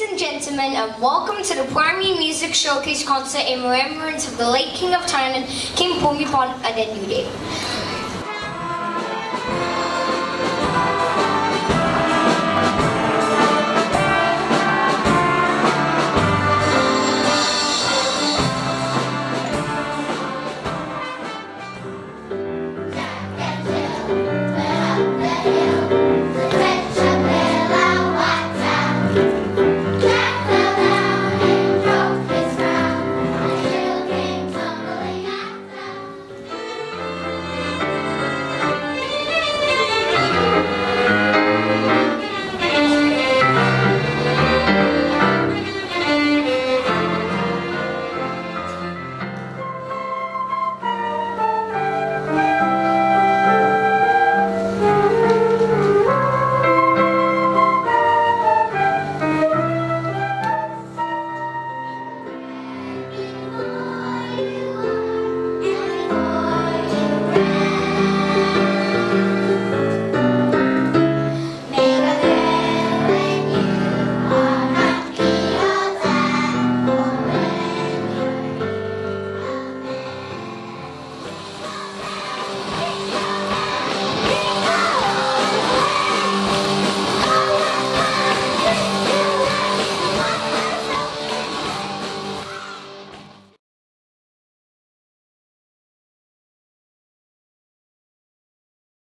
ladies and gentlemen, and welcome to the Primary Music Showcase concert in remembrance of the late King of Thailand, King Bhumibol Adulyadej.